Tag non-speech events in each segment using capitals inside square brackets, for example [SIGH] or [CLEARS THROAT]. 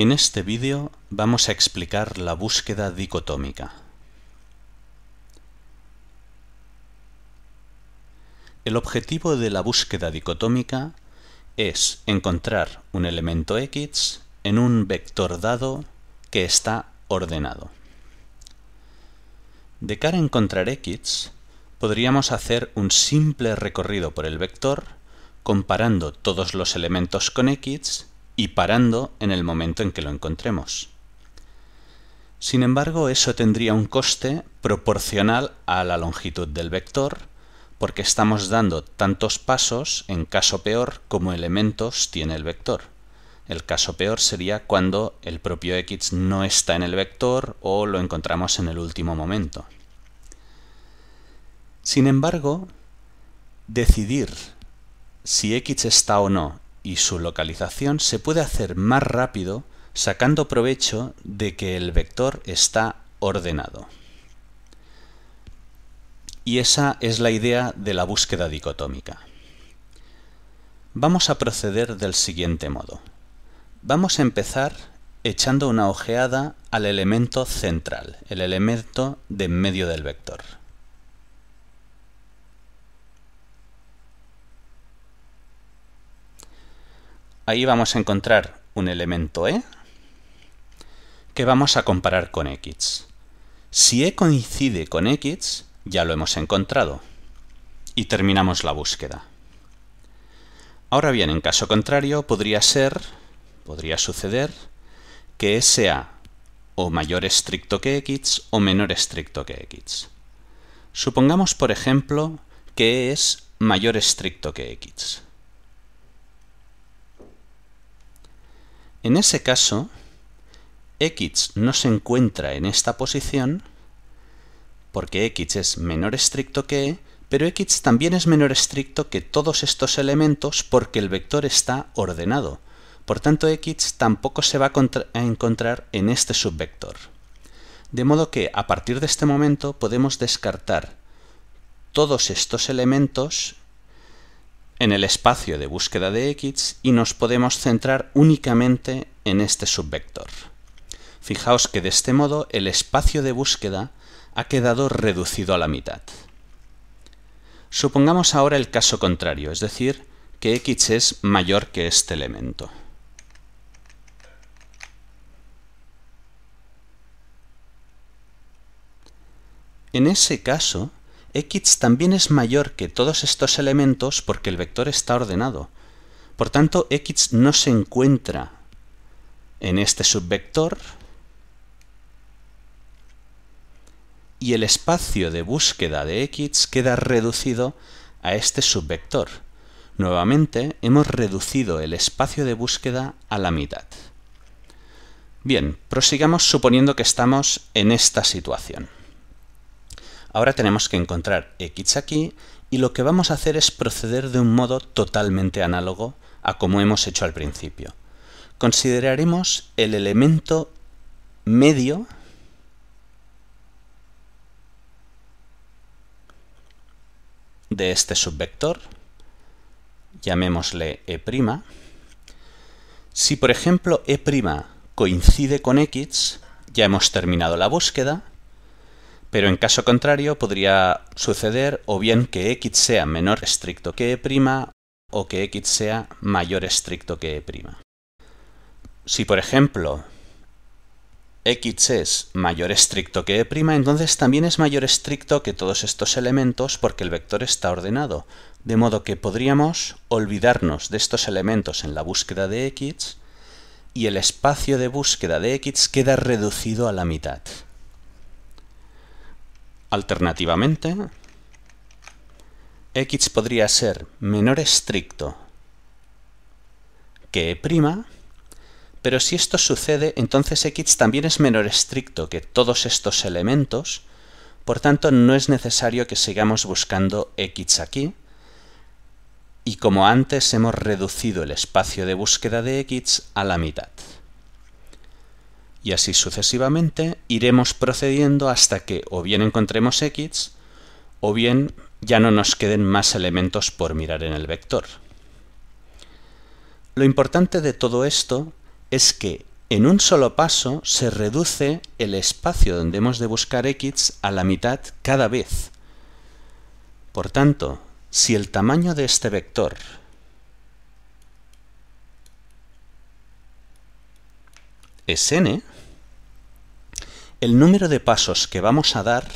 En este vídeo vamos a explicar la búsqueda dicotómica. El objetivo de la búsqueda dicotómica es encontrar un elemento x en un vector dado que está ordenado. De cara a encontrar x, podríamos hacer un simple recorrido por el vector comparando todos los elementos con x y parando en el momento en que lo encontremos. Sin embargo, eso tendría un coste proporcional a la longitud del vector, porque estamos dando tantos pasos en caso peor como elementos tiene el vector. El caso peor sería cuando el propio x no está en el vector o lo encontramos en el último momento. Sin embargo, decidir si x está o no y su localización se puede hacer más rápido sacando provecho de que el vector está ordenado. Y esa es la idea de la búsqueda dicotómica. Vamos a proceder del siguiente modo. Vamos a empezar echando una ojeada al elemento central, el elemento de en medio del vector. Ahí vamos a encontrar un elemento E que vamos a comparar con X. Si E coincide con X, ya lo hemos encontrado. Y terminamos la búsqueda. Ahora bien, en caso contrario, podría ser, podría suceder, que E sea o mayor estricto que X o menor estricto que X. Supongamos, por ejemplo, que E es mayor estricto que X. En ese caso, x no se encuentra en esta posición porque x es menor estricto que e, pero x también es menor estricto que todos estos elementos porque el vector está ordenado. Por tanto, x tampoco se va a encontrar en este subvector. De modo que a partir de este momento podemos descartar todos estos elementos en el espacio de búsqueda de x y nos podemos centrar únicamente en este subvector. Fijaos que de este modo el espacio de búsqueda ha quedado reducido a la mitad. Supongamos ahora el caso contrario, es decir, que x es mayor que este elemento. En ese caso, x también es mayor que todos estos elementos porque el vector está ordenado. Por tanto, x no se encuentra en este subvector y el espacio de búsqueda de x queda reducido a este subvector. Nuevamente, hemos reducido el espacio de búsqueda a la mitad. Bien, prosigamos suponiendo que estamos en esta situación. Ahora tenemos que encontrar x aquí y lo que vamos a hacer es proceder de un modo totalmente análogo a como hemos hecho al principio. Consideraremos el elemento medio de este subvector, llamémosle E'. Si por ejemplo E' coincide con X, ya hemos terminado la búsqueda, pero en caso contrario podría suceder o bien que x sea menor estricto que e' o que x sea mayor estricto que e'. Si por ejemplo x es mayor estricto que e', entonces también es mayor estricto que todos estos elementos porque el vector está ordenado, de modo que podríamos olvidarnos de estos elementos en la búsqueda de x y el espacio de búsqueda de x queda reducido a la mitad. Alternativamente, x podría ser menor estricto que e', pero si esto sucede, entonces x también es menor estricto que todos estos elementos, por tanto no es necesario que sigamos buscando x aquí, y como antes hemos reducido el espacio de búsqueda de x a la mitad y así sucesivamente iremos procediendo hasta que o bien encontremos x o bien ya no nos queden más elementos por mirar en el vector. Lo importante de todo esto es que en un solo paso se reduce el espacio donde hemos de buscar x a la mitad cada vez. Por tanto, si el tamaño de este vector es n, el número de pasos que vamos a dar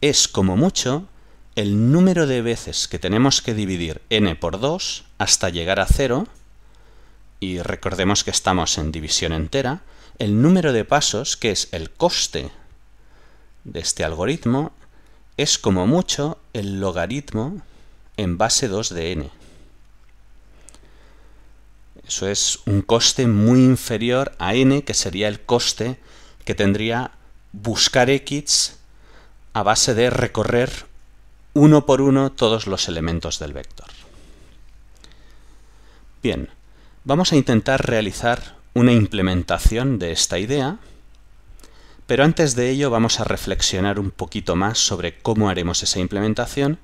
es como mucho el número de veces que tenemos que dividir n por 2 hasta llegar a 0, y recordemos que estamos en división entera, el número de pasos, que es el coste de este algoritmo, es como mucho el logaritmo en base 2 de n. Eso es un coste muy inferior a n, que sería el coste que tendría buscar x a base de recorrer uno por uno todos los elementos del vector. Bien, vamos a intentar realizar una implementación de esta idea, pero antes de ello vamos a reflexionar un poquito más sobre cómo haremos esa implementación,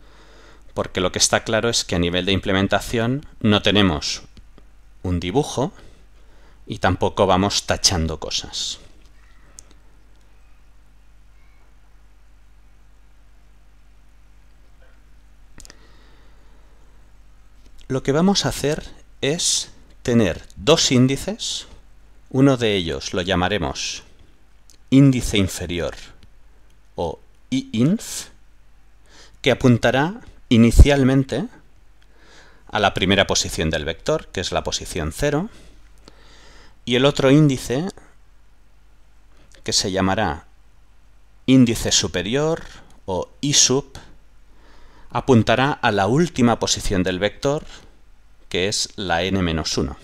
porque lo que está claro es que a nivel de implementación no tenemos un dibujo y tampoco vamos tachando cosas. Lo que vamos a hacer es tener dos índices, uno de ellos lo llamaremos índice inferior o IINF, que apuntará inicialmente a la primera posición del vector, que es la posición 0, y el otro índice, que se llamará índice superior o ISUP, apuntará a la última posición del vector, que es la n-1.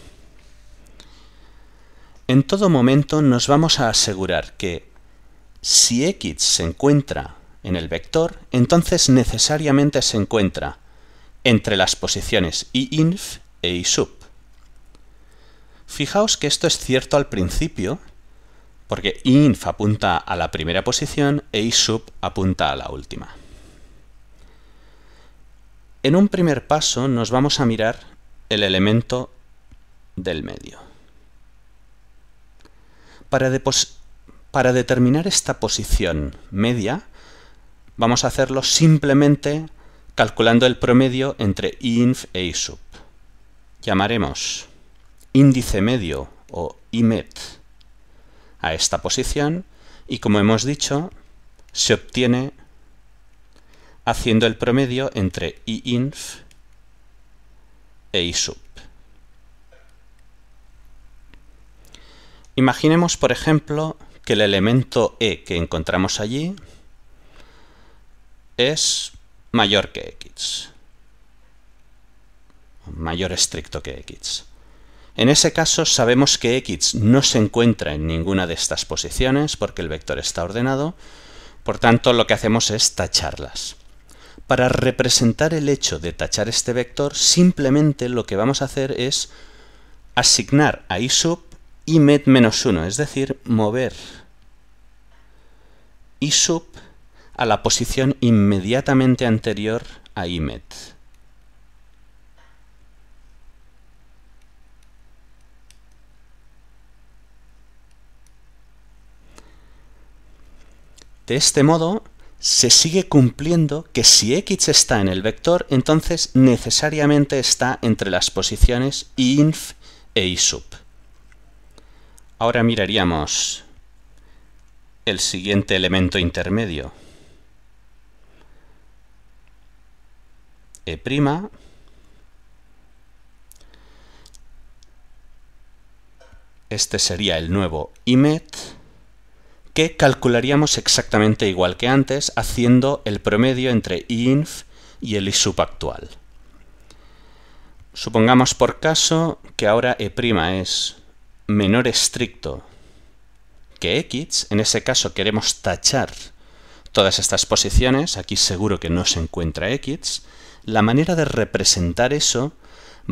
En todo momento nos vamos a asegurar que si x se encuentra en el vector, entonces necesariamente se encuentra entre las posiciones inf e isub. Fijaos que esto es cierto al principio, porque inf apunta a la primera posición e isub apunta a la última. En un primer paso nos vamos a mirar el elemento del medio. Para, determinar esta posición media, vamos a hacerlo simplemente calculando el promedio entre inf e isub. Llamaremos índice medio o IMET a esta posición y como hemos dicho, se obtiene haciendo el promedio entre IINF e ISUB. Imaginemos, por ejemplo, que el elemento E que encontramos allí es mayor que x, mayor estricto que x. En ese caso sabemos que x no se encuentra en ninguna de estas posiciones porque el vector está ordenado, por tanto lo que hacemos es tacharlas. Para representar el hecho de tachar este vector, simplemente lo que vamos a hacer es asignar a isub imet menos 1, es decir, mover isub a la posición inmediatamente anterior a imet. De este modo, se sigue cumpliendo que si x está en el vector, entonces necesariamente está entre las posiciones inf e isub. Ahora miraríamos el siguiente elemento intermedio. E'. Este sería el nuevo imet que calcularíamos exactamente igual que antes, haciendo el promedio entre inf y el isub actual. Supongamos por caso que ahora e' es menor estricto que x, en ese caso queremos tachar todas estas posiciones, aquí seguro que no se encuentra x, la manera de representar eso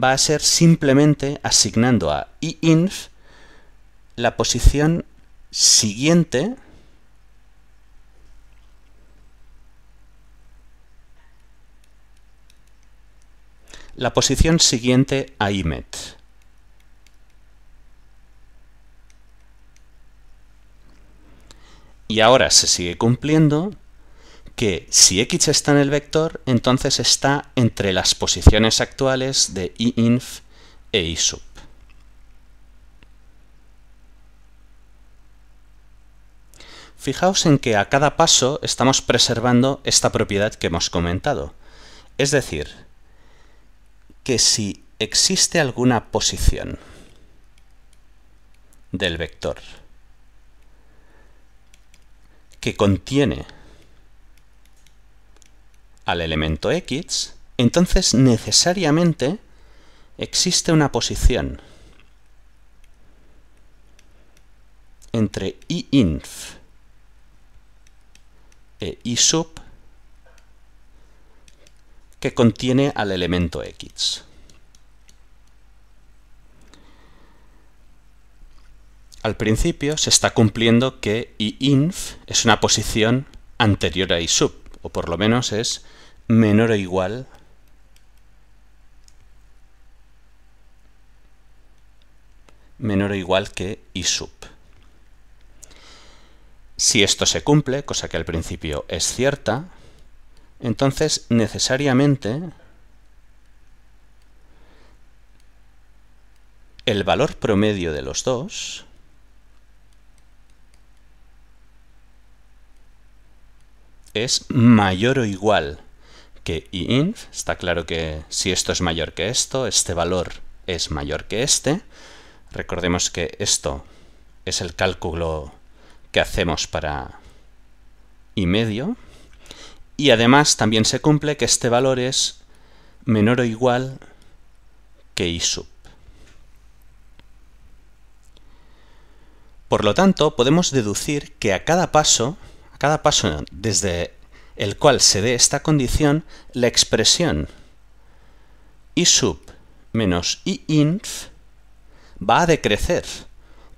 va a ser simplemente asignando a inf la posición siguiente la posición siguiente a IMET. Y ahora se sigue cumpliendo que si x está en el vector, entonces está entre las posiciones actuales de inf e isub. Fijaos en que a cada paso estamos preservando esta propiedad que hemos comentado. Es decir, que si existe alguna posición del vector que contiene al elemento x, entonces necesariamente existe una posición entre inf e isub que contiene al elemento x. Al principio se está cumpliendo que inf es una posición anterior a isub, o por lo menos es menor o igual menor o igual que isub. Si esto se cumple, cosa que al principio es cierta, entonces necesariamente el valor promedio de los dos es mayor o igual que inf. Está claro que si esto es mayor que esto, este valor es mayor que este. Recordemos que esto es el cálculo que hacemos para y medio. Y además también se cumple que este valor es menor o igual que i sub. Por lo tanto, podemos deducir que a cada paso, cada paso desde el cual se dé esta condición, la expresión i sub menos i inf va a decrecer,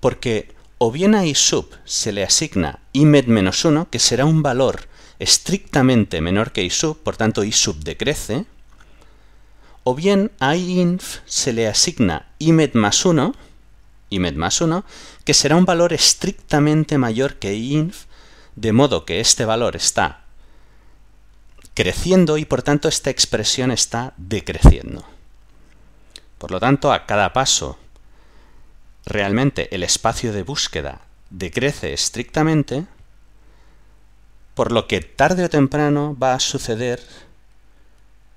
porque o bien a i sub se le asigna med menos 1, que será un valor estrictamente menor que i sub, por tanto i sub decrece, o bien a inf se le asigna med más 1, med más 1, que será un valor estrictamente mayor que inf, de modo que este valor está creciendo y por tanto esta expresión está decreciendo. Por lo tanto, a cada paso realmente el espacio de búsqueda decrece estrictamente, por lo que tarde o temprano va a suceder,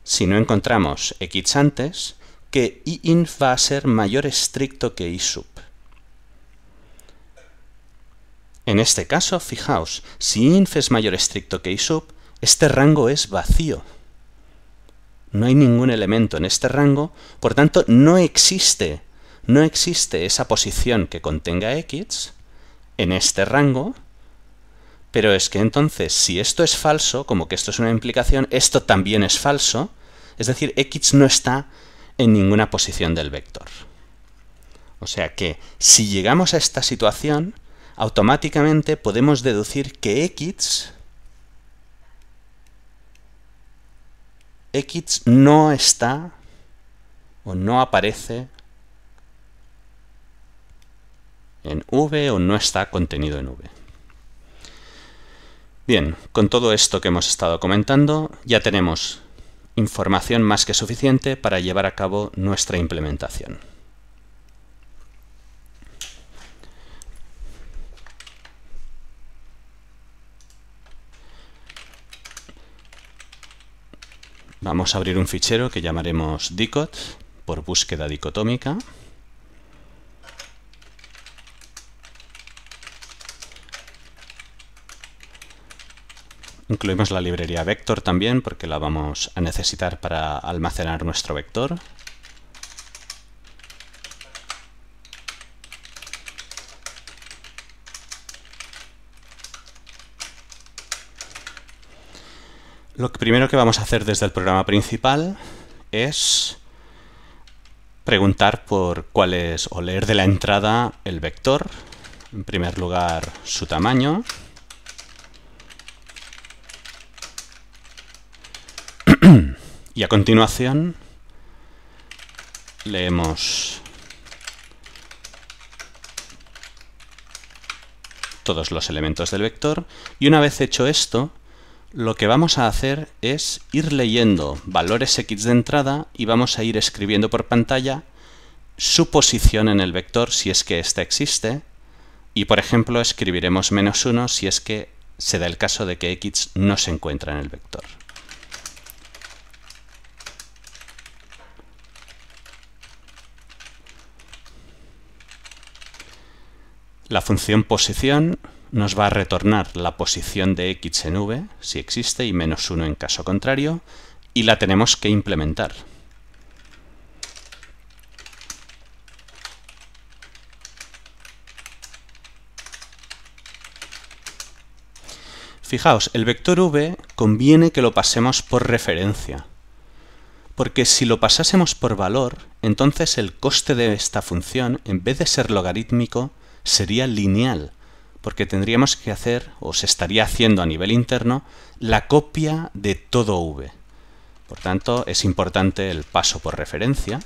si no encontramos x antes, que inf va a ser mayor estricto que isub. En este caso, fijaos, si inf es mayor estricto que isub, este rango es vacío. No hay ningún elemento en este rango, por tanto no existe no existe esa posición que contenga x en este rango, pero es que entonces si esto es falso, como que esto es una implicación, esto también es falso, es decir, x no está en ninguna posición del vector. O sea que si llegamos a esta situación, automáticamente podemos deducir que x x no está o no aparece en V o no está contenido en V. Bien, con todo esto que hemos estado comentando, ya tenemos información más que suficiente para llevar a cabo nuestra implementación. Vamos a abrir un fichero que llamaremos dicot por búsqueda dicotómica. Incluimos la librería vector también porque la vamos a necesitar para almacenar nuestro vector. Lo primero que vamos a hacer desde el programa principal es preguntar por cuál es, o leer de la entrada el vector. En primer lugar, su tamaño. [CLEARS THROAT] y a continuación leemos todos los elementos del vector y una vez hecho esto, lo que vamos a hacer es ir leyendo valores x de entrada y vamos a ir escribiendo por pantalla su posición en el vector si es que ésta existe y por ejemplo escribiremos menos 1 si es que se da el caso de que x no se encuentra en el vector. La función posición nos va a retornar la posición de x en v, si existe, y menos 1 en caso contrario, y la tenemos que implementar. Fijaos, el vector v conviene que lo pasemos por referencia, porque si lo pasásemos por valor, entonces el coste de esta función, en vez de ser logarítmico, sería lineal, porque tendríamos que hacer, o se estaría haciendo a nivel interno, la copia de todo v. Por tanto, es importante el paso por referencia.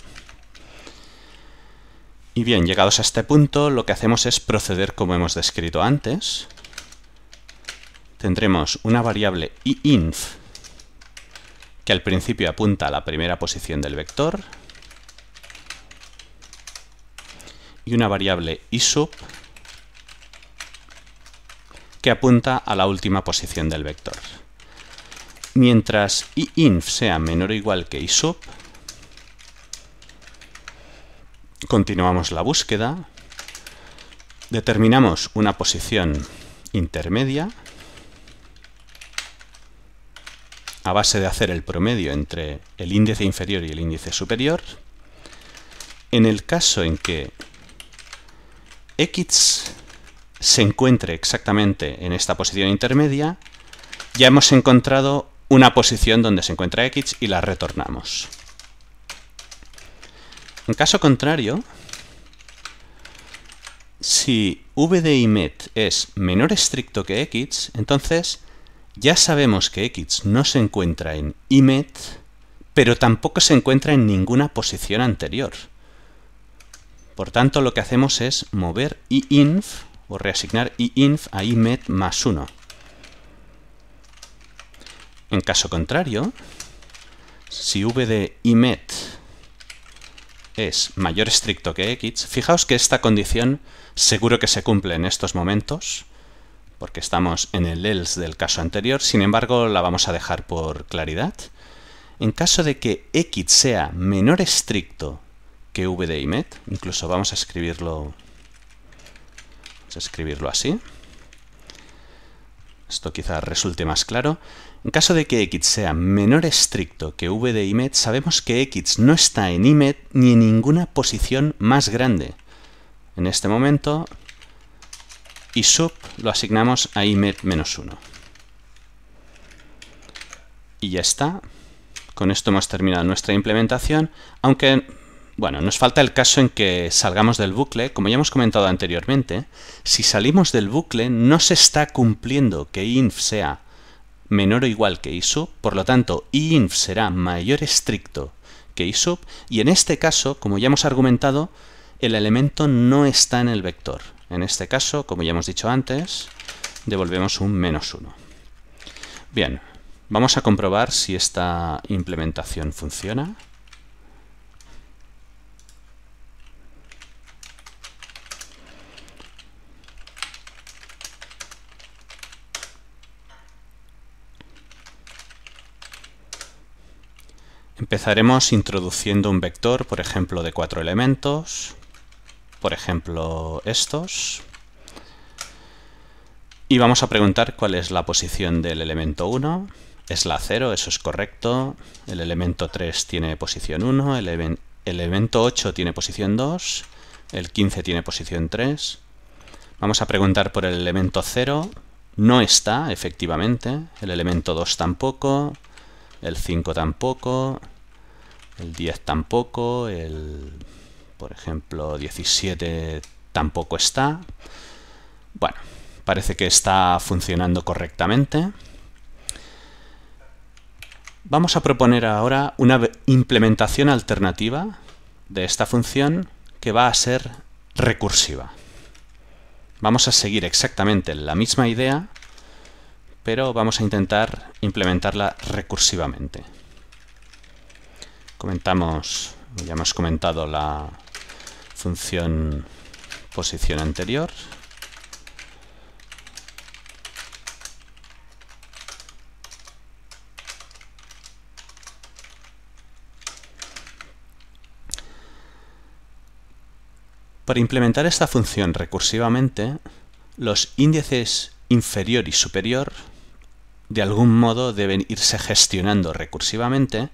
Y bien, llegados a este punto, lo que hacemos es proceder como hemos descrito antes. Tendremos una variable iinf que al principio apunta a la primera posición del vector, y una variable isub que apunta a la última posición del vector. Mientras iinf sea menor o igual que isub, continuamos la búsqueda, determinamos una posición intermedia a base de hacer el promedio entre el índice inferior y el índice superior. En el caso en que x se encuentre exactamente en esta posición intermedia, ya hemos encontrado una posición donde se encuentra x y la retornamos. En caso contrario, si v de imet es menor estricto que x, entonces ya sabemos que x no se encuentra en imet, pero tampoco se encuentra en ninguna posición anterior. Por tanto, lo que hacemos es mover iinf o reasignar iinf a imet más 1. En caso contrario, si v de imet es mayor estricto que x, fijaos que esta condición seguro que se cumple en estos momentos, porque estamos en el else del caso anterior, sin embargo la vamos a dejar por claridad. En caso de que x sea menor estricto que v de imet, incluso vamos a escribirlo, escribirlo así. Esto quizá resulte más claro. En caso de que x sea menor estricto que v de imet, sabemos que x no está en imet ni en ninguna posición más grande. En este momento, y sub lo asignamos a imet menos 1. Y ya está. Con esto hemos terminado nuestra implementación, aunque bueno, nos falta el caso en que salgamos del bucle. Como ya hemos comentado anteriormente, si salimos del bucle no se está cumpliendo que inf sea menor o igual que isub, por lo tanto inf será mayor estricto que isub, y en este caso, como ya hemos argumentado, el elemento no está en el vector. En este caso, como ya hemos dicho antes, devolvemos un menos 1. Bien, vamos a comprobar si esta implementación funciona. Empezaremos introduciendo un vector, por ejemplo, de cuatro elementos, por ejemplo, estos. Y vamos a preguntar cuál es la posición del elemento 1. Es la 0, eso es correcto. El elemento 3 tiene posición 1, el, el elemento 8 tiene posición 2, el 15 tiene posición 3. Vamos a preguntar por el elemento 0. No está, efectivamente. El elemento 2 tampoco. El 5 tampoco el 10 tampoco, el, por ejemplo, 17 tampoco está. Bueno, parece que está funcionando correctamente. Vamos a proponer ahora una implementación alternativa de esta función que va a ser recursiva. Vamos a seguir exactamente la misma idea, pero vamos a intentar implementarla recursivamente. Comentamos, ya hemos comentado la función posición anterior. Para implementar esta función recursivamente, los índices inferior y superior de algún modo deben irse gestionando recursivamente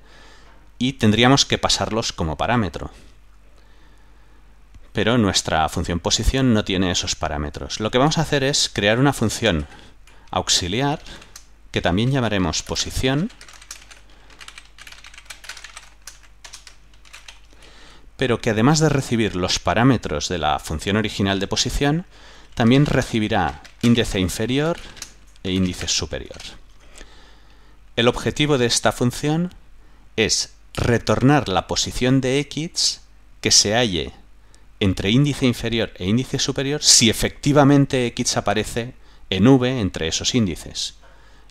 y tendríamos que pasarlos como parámetro. Pero nuestra función posición no tiene esos parámetros. Lo que vamos a hacer es crear una función auxiliar que también llamaremos posición pero que además de recibir los parámetros de la función original de posición, también recibirá índice inferior e índice superior. El objetivo de esta función es retornar la posición de x que se halle entre índice inferior e índice superior si efectivamente x aparece en v entre esos índices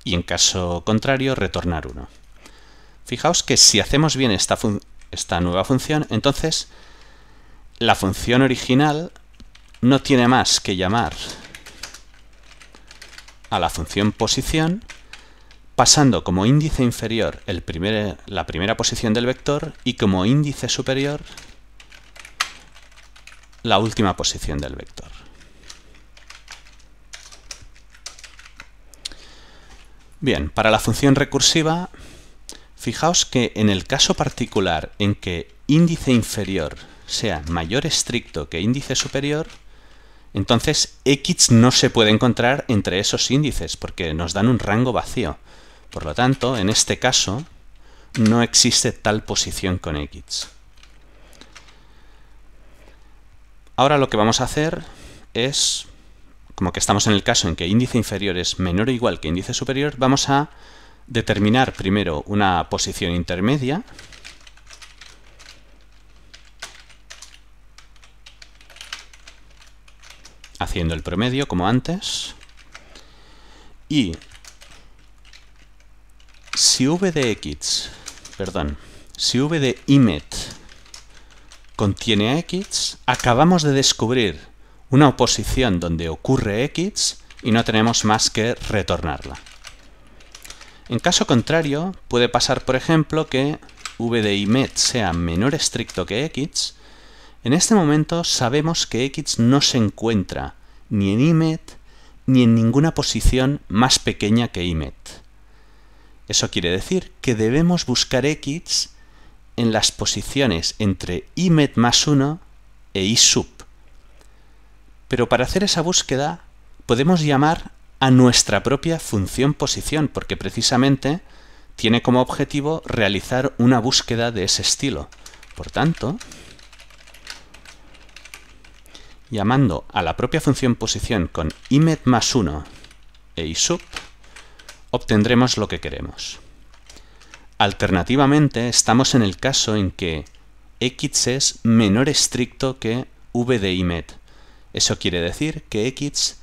y en caso contrario retornar 1. Fijaos que si hacemos bien esta, esta nueva función, entonces la función original no tiene más que llamar a la función posición pasando como índice inferior el primer, la primera posición del vector y como índice superior la última posición del vector. Bien, para la función recursiva Fijaos que en el caso particular en que índice inferior sea mayor estricto que índice superior, entonces x no se puede encontrar entre esos índices porque nos dan un rango vacío. Por lo tanto, en este caso, no existe tal posición con x. Ahora lo que vamos a hacer es, como que estamos en el caso en que índice inferior es menor o igual que índice superior, vamos a determinar primero una posición intermedia haciendo el promedio como antes y si v de x, perdón, si v de imet contiene a x, acabamos de descubrir una oposición donde ocurre x y no tenemos más que retornarla. En caso contrario, puede pasar, por ejemplo, que v de imet sea menor estricto que x. En este momento sabemos que x no se encuentra ni en imet ni en ninguna posición más pequeña que imet. Eso quiere decir que debemos buscar x en las posiciones entre imet más 1 e i sub. Pero para hacer esa búsqueda podemos llamar a nuestra propia función posición, porque precisamente tiene como objetivo realizar una búsqueda de ese estilo. Por tanto, llamando a la propia función posición con imet más 1 e isub, obtendremos lo que queremos. Alternativamente, estamos en el caso en que x es menor estricto que v de imet. Eso quiere decir que x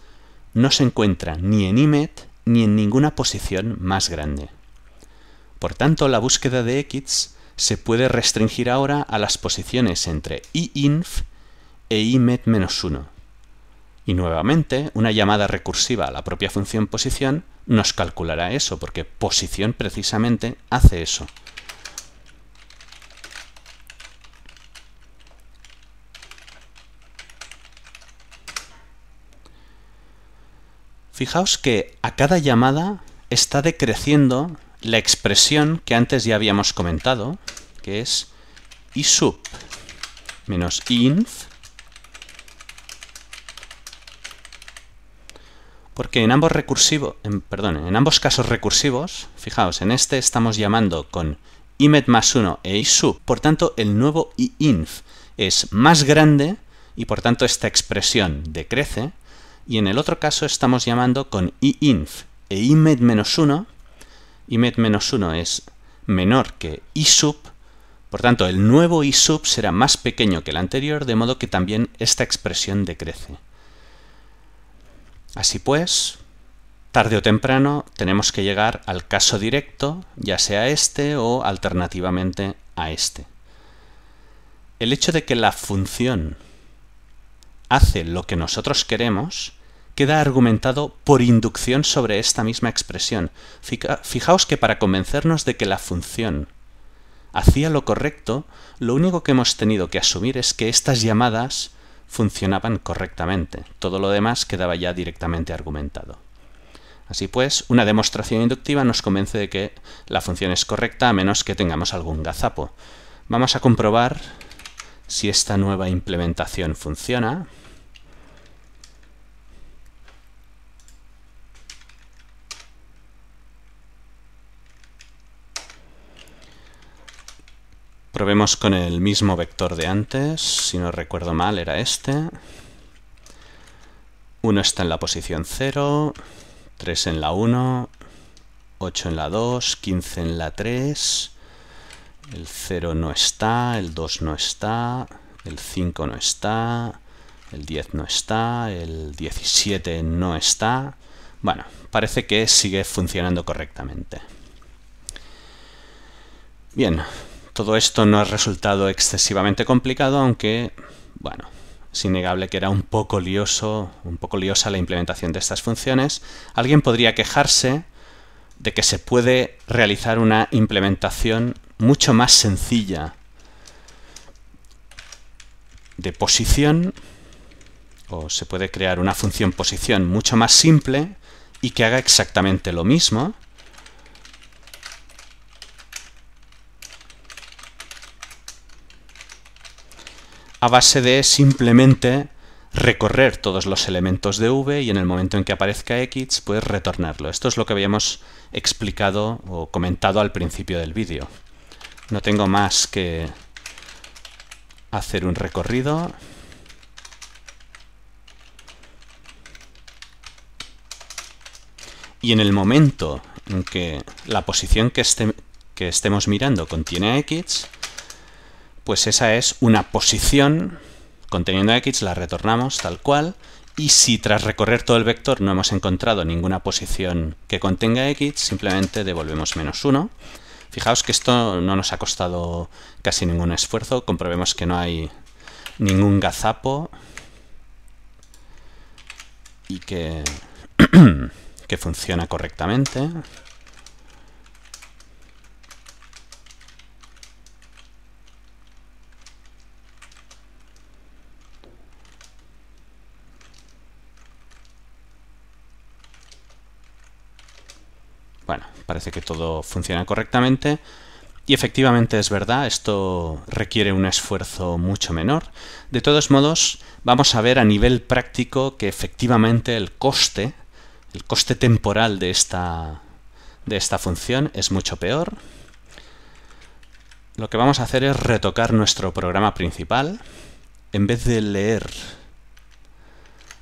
no se encuentra ni en IMET ni en ninguna posición más grande. Por tanto, la búsqueda de x se puede restringir ahora a las posiciones entre iinf e imet-1. Y nuevamente, una llamada recursiva a la propia función posición nos calculará eso, porque posición precisamente hace eso. Fijaos que a cada llamada está decreciendo la expresión que antes ya habíamos comentado, que es isub menos inf, porque en ambos, recursivo, perdón, en ambos casos recursivos, fijaos, en este estamos llamando con imet más 1 e isub, por tanto el nuevo inf es más grande y por tanto esta expresión decrece, y en el otro caso estamos llamando con iinf e imet-1. imet-1 es menor que isub, por tanto el nuevo isub será más pequeño que el anterior, de modo que también esta expresión decrece. Así pues, tarde o temprano tenemos que llegar al caso directo, ya sea este o alternativamente a este. El hecho de que la función hace lo que nosotros queremos queda argumentado por inducción sobre esta misma expresión. Fijaos que para convencernos de que la función hacía lo correcto, lo único que hemos tenido que asumir es que estas llamadas funcionaban correctamente. Todo lo demás quedaba ya directamente argumentado. Así pues, una demostración inductiva nos convence de que la función es correcta a menos que tengamos algún gazapo. Vamos a comprobar si esta nueva implementación funciona. Probemos con el mismo vector de antes, si no recuerdo mal era este. 1 está en la posición 0, 3 en la 1, 8 en la 2, 15 en la 3, el 0 no está, el 2 no está, el 5 no está, el 10 no está, el 17 no está. Bueno, parece que sigue funcionando correctamente. Bien, todo esto no ha resultado excesivamente complicado, aunque, bueno, es innegable que era un poco lioso, un poco liosa la implementación de estas funciones. Alguien podría quejarse de que se puede realizar una implementación mucho más sencilla de posición, o se puede crear una función posición mucho más simple y que haga exactamente lo mismo, a base de simplemente recorrer todos los elementos de v y en el momento en que aparezca x, pues retornarlo. Esto es lo que habíamos explicado o comentado al principio del vídeo. No tengo más que hacer un recorrido. Y en el momento en que la posición que, que estemos mirando contiene x, pues esa es una posición conteniendo x, la retornamos tal cual, y si tras recorrer todo el vector no hemos encontrado ninguna posición que contenga x, simplemente devolvemos menos 1. Fijaos que esto no nos ha costado casi ningún esfuerzo, comprobemos que no hay ningún gazapo y que, [CLEARS THROAT] que funciona correctamente. Bueno, parece que todo funciona correctamente. Y efectivamente es verdad, esto requiere un esfuerzo mucho menor. De todos modos, vamos a ver a nivel práctico que efectivamente el coste, el coste temporal de esta, de esta función es mucho peor. Lo que vamos a hacer es retocar nuestro programa principal. En vez de leer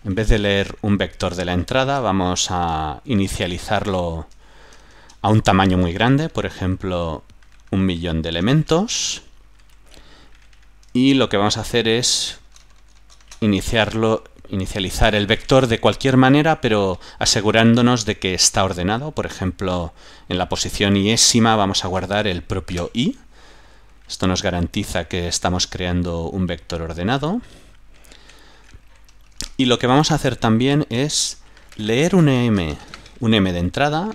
en vez de leer un vector de la entrada, vamos a inicializarlo a un tamaño muy grande, por ejemplo, un millón de elementos. Y lo que vamos a hacer es iniciarlo, inicializar el vector de cualquier manera, pero asegurándonos de que está ordenado. Por ejemplo, en la posición iésima vamos a guardar el propio i. Esto nos garantiza que estamos creando un vector ordenado. Y lo que vamos a hacer también es leer un m, un m de entrada,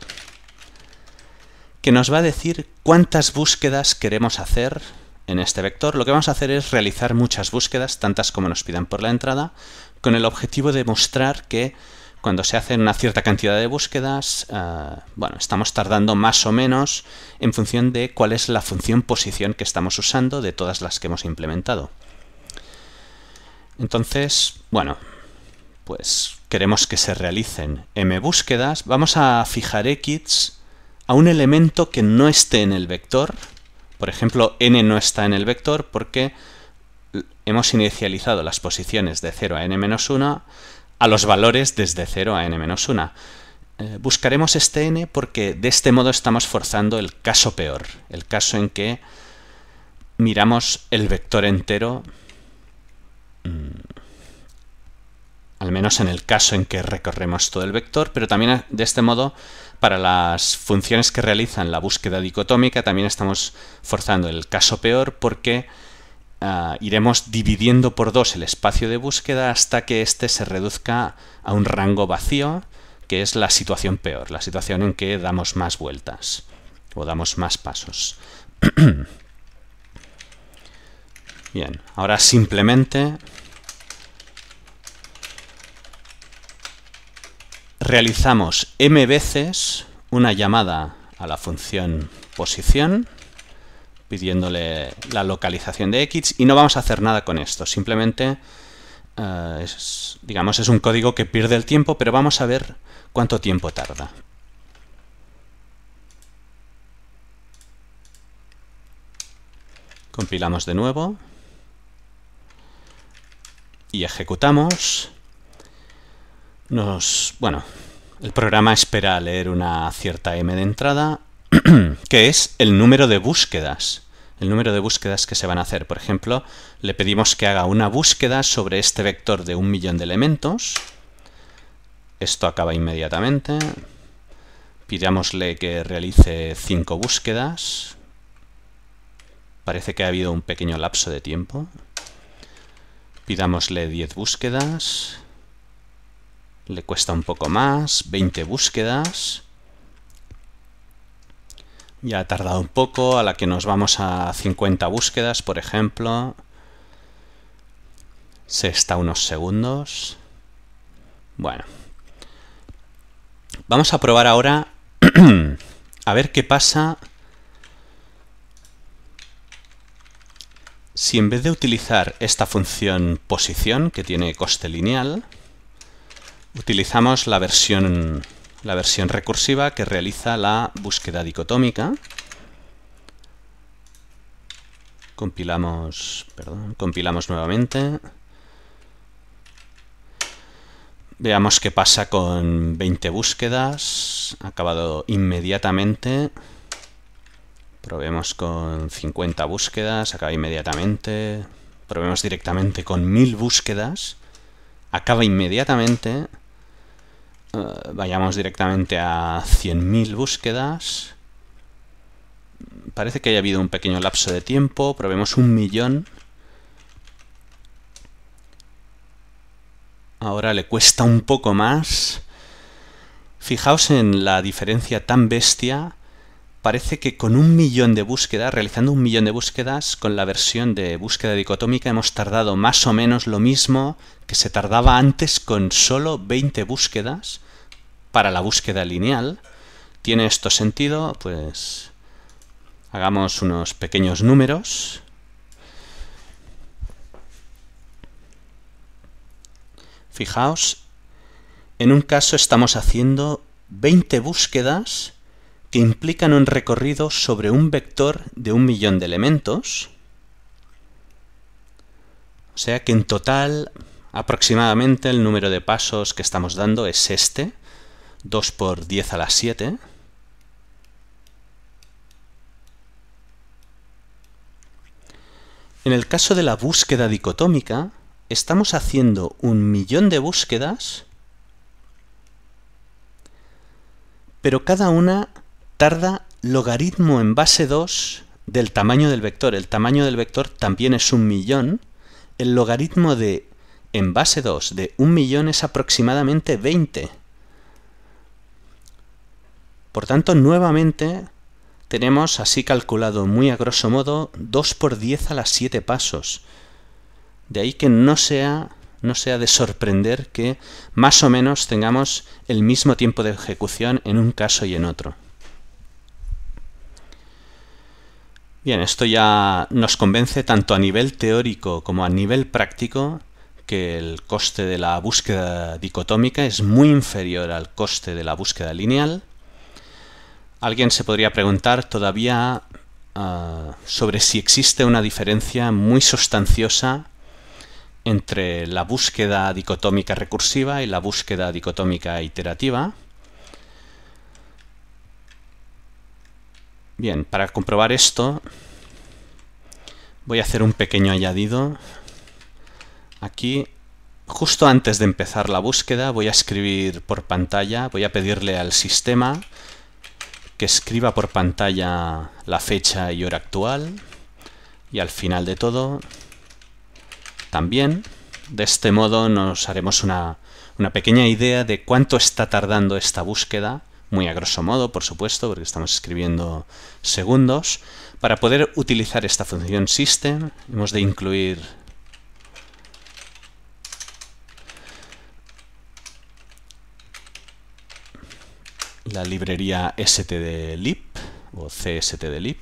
que nos va a decir cuántas búsquedas queremos hacer en este vector. Lo que vamos a hacer es realizar muchas búsquedas, tantas como nos pidan por la entrada, con el objetivo de mostrar que cuando se hacen una cierta cantidad de búsquedas, eh, bueno, estamos tardando más o menos en función de cuál es la función posición que estamos usando de todas las que hemos implementado. Entonces, bueno, pues queremos que se realicen m búsquedas. Vamos a fijar x a un elemento que no esté en el vector. Por ejemplo, n no está en el vector porque hemos inicializado las posiciones de 0 a n-1 a los valores desde 0 a n-1. Eh, buscaremos este n porque de este modo estamos forzando el caso peor, el caso en que miramos el vector entero al menos en el caso en que recorremos todo el vector, pero también de este modo para las funciones que realizan la búsqueda dicotómica también estamos forzando el caso peor porque uh, iremos dividiendo por dos el espacio de búsqueda hasta que éste se reduzca a un rango vacío, que es la situación peor, la situación en que damos más vueltas o damos más pasos. [CLEARS THROAT] Bien, ahora simplemente realizamos m veces una llamada a la función posición pidiéndole la localización de x y no vamos a hacer nada con esto, simplemente es, digamos es un código que pierde el tiempo, pero vamos a ver cuánto tiempo tarda. Compilamos de nuevo y ejecutamos. Nos, bueno, el programa espera leer una cierta m de entrada [CLEARS THROAT] que es el número de búsquedas. El número de búsquedas que se van a hacer. Por ejemplo, le pedimos que haga una búsqueda sobre este vector de un millón de elementos. Esto acaba inmediatamente. Pidámosle que realice cinco búsquedas. Parece que ha habido un pequeño lapso de tiempo. Pidámosle 10 búsquedas. Le cuesta un poco más. 20 búsquedas. Ya ha tardado un poco, a la que nos vamos a 50 búsquedas, por ejemplo. Se está unos segundos. Bueno. Vamos a probar ahora [CLEARS THROAT] a ver qué pasa si en vez de utilizar esta función posición, que tiene coste lineal, utilizamos la versión la versión recursiva que realiza la búsqueda dicotómica. Compilamos, perdón, compilamos nuevamente. Veamos qué pasa con 20 búsquedas. Acabado inmediatamente. Probemos con 50 búsquedas. Acaba inmediatamente. Probemos directamente con 1000 búsquedas. Acaba inmediatamente. Eh, vayamos directamente a 100.000 búsquedas. Parece que haya habido un pequeño lapso de tiempo. Probemos un millón. Ahora le cuesta un poco más. Fijaos en la diferencia tan bestia. Parece que con un millón de búsquedas, realizando un millón de búsquedas, con la versión de búsqueda dicotómica hemos tardado más o menos lo mismo que se tardaba antes con solo 20 búsquedas para la búsqueda lineal. ¿Tiene esto sentido? Pues hagamos unos pequeños números. Fijaos, en un caso estamos haciendo 20 búsquedas que implican un recorrido sobre un vector de un millón de elementos. O sea que en total aproximadamente el número de pasos que estamos dando es este, 2 por 10 a la 7. En el caso de la búsqueda dicotómica, estamos haciendo un millón de búsquedas, pero cada una tarda logaritmo en base 2 del tamaño del vector. El tamaño del vector también es un millón. El logaritmo de en base 2 de un millón es aproximadamente 20. Por tanto, nuevamente tenemos así calculado muy a grosso modo 2 por 10 a las 7 pasos. De ahí que no sea, no sea de sorprender que más o menos tengamos el mismo tiempo de ejecución en un caso y en otro. Bien, esto ya nos convence tanto a nivel teórico como a nivel práctico que el coste de la búsqueda dicotómica es muy inferior al coste de la búsqueda lineal. Alguien se podría preguntar todavía uh, sobre si existe una diferencia muy sustanciosa entre la búsqueda dicotómica recursiva y la búsqueda dicotómica iterativa. Bien, para comprobar esto voy a hacer un pequeño añadido. Aquí Justo antes de empezar la búsqueda voy a escribir por pantalla, voy a pedirle al sistema que escriba por pantalla la fecha y hora actual y al final de todo también. De este modo nos haremos una, una pequeña idea de cuánto está tardando esta búsqueda, muy a grosso modo, por supuesto, porque estamos escribiendo segundos. Para poder utilizar esta función system hemos de incluir la librería stdlib o cstdlib.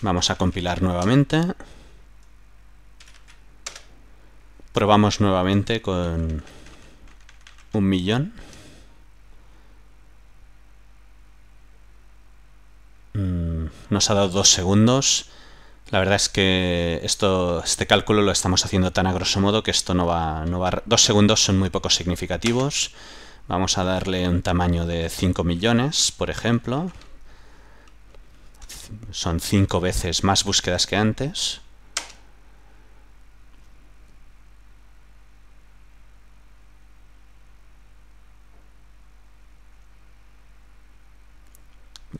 Vamos a compilar nuevamente. Probamos nuevamente con un millón. Mm, nos ha dado dos segundos. La verdad es que esto, este cálculo lo estamos haciendo tan a grosso modo que esto no va, no va... Dos segundos son muy poco significativos. Vamos a darle un tamaño de 5 millones, por ejemplo. Son 5 veces más búsquedas que antes.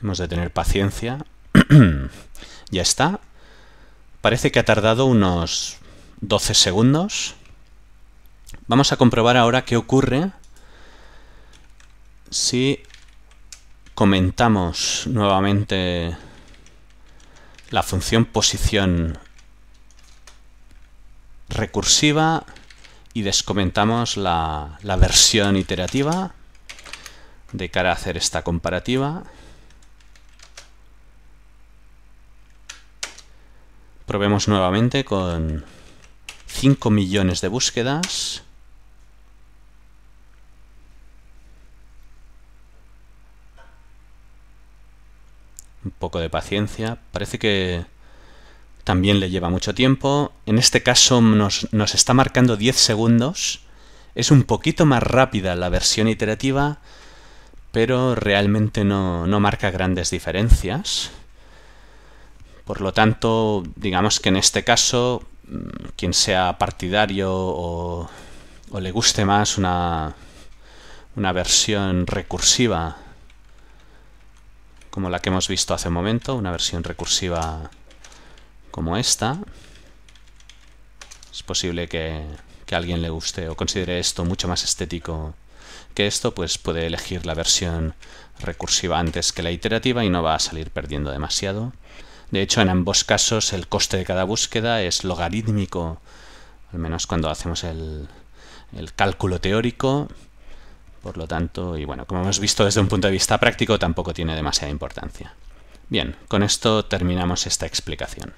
Hemos de tener paciencia. [CLEARS THROAT] ya está. Parece que ha tardado unos 12 segundos. Vamos a comprobar ahora qué ocurre si comentamos nuevamente la función posición recursiva y descomentamos la, la versión iterativa de cara a hacer esta comparativa. Probemos nuevamente con 5 millones de búsquedas. Un poco de paciencia. Parece que también le lleva mucho tiempo. En este caso nos, nos está marcando 10 segundos. Es un poquito más rápida la versión iterativa, pero realmente no, no marca grandes diferencias. Por lo tanto, digamos que en este caso, mm, quien sea partidario o, le guste más una, una versión recursiva como la que hemos visto hace un momento, una versión recursiva como esta, es posible que, que, a alguien le guste o considere esto mucho más estético que esto, pues puede elegir la versión recursiva antes que la iterativa y no va a salir perdiendo demasiado. De hecho, en ambos casos el coste de cada búsqueda es logarítmico, al menos cuando hacemos el, cálculo teórico. Por lo tanto, y bueno, como hemos visto desde un punto de vista práctico, tampoco tiene demasiada importancia. Bien, con esto terminamos esta explicación.